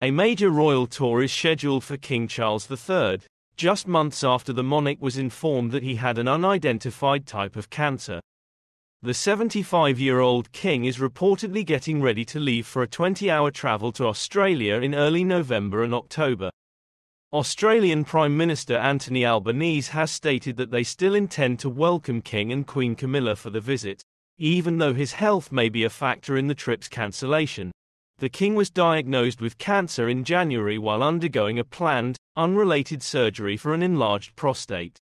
A major royal tour is scheduled for King Charles III, just months after the monarch was informed that he had an unidentified type of cancer. The 75 year old king is reportedly getting ready to leave for a 20 hour travel to Australia in early November and October. Australian Prime Minister Anthony Albanese has stated that they still intend to welcome King and Queen Camilla for the visit, even though his health may be a factor in the trip's cancellation. The king was diagnosed with cancer in January while undergoing a planned, unrelated surgery for an enlarged prostate.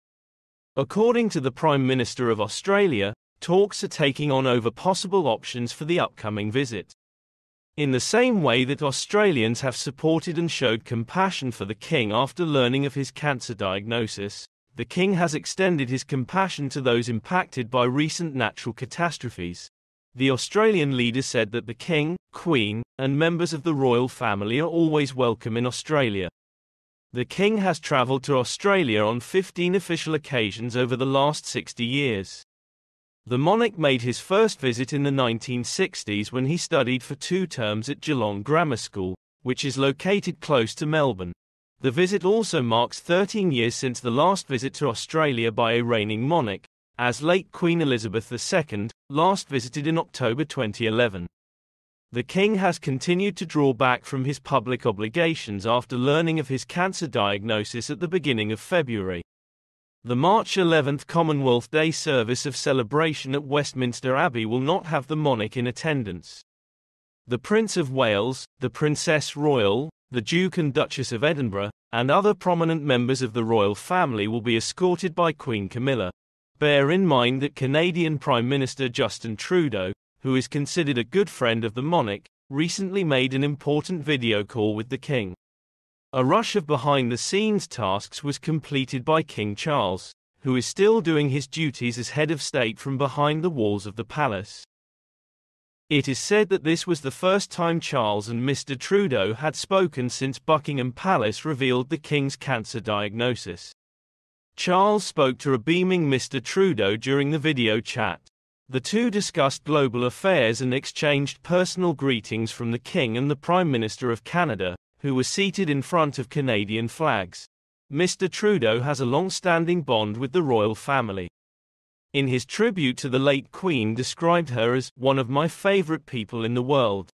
According to the Prime Minister of Australia, talks are taking on over possible options for the upcoming visit. In the same way that Australians have supported and showed compassion for the king after learning of his cancer diagnosis, the king has extended his compassion to those impacted by recent natural catastrophes. The Australian leader said that the King, Queen, and members of the royal family are always welcome in Australia. The King has travelled to Australia on 15 official occasions over the last 60 years. The monarch made his first visit in the 1960s when he studied for two terms at Geelong Grammar School, which is located close to Melbourne. The visit also marks 13 years since the last visit to Australia by a reigning monarch, as late Queen Elizabeth II, last visited in October 2011. The king has continued to draw back from his public obligations after learning of his cancer diagnosis at the beginning of February. The March 11th Commonwealth Day service of celebration at Westminster Abbey will not have the monarch in attendance. The Prince of Wales, the Princess Royal, the Duke and Duchess of Edinburgh, and other prominent members of the royal family will be escorted by Queen Camilla. Bear in mind that Canadian Prime Minister Justin Trudeau, who is considered a good friend of the monarch, recently made an important video call with the king. A rush of behind the scenes tasks was completed by King Charles, who is still doing his duties as head of state from behind the walls of the palace. It is said that this was the first time Charles and Mr. Trudeau had spoken since Buckingham Palace revealed the king's cancer diagnosis. Charles spoke to a beaming Mr. Trudeau during the video chat. The two discussed global affairs and exchanged personal greetings from the King and the Prime Minister of Canada, who were seated in front of Canadian flags. Mr. Trudeau has a long-standing bond with the royal family. In his tribute to the late Queen described her as one of my favorite people in the world.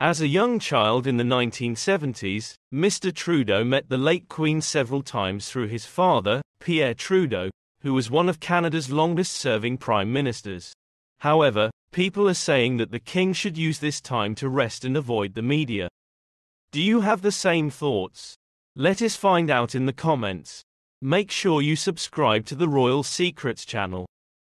As a young child in the 1970s, Mr. Trudeau met the late Queen several times through his father, Pierre Trudeau, who was one of Canada's longest-serving prime ministers. However, people are saying that the king should use this time to rest and avoid the media. Do you have the same thoughts? Let us find out in the comments. Make sure you subscribe to the Royal Secrets channel.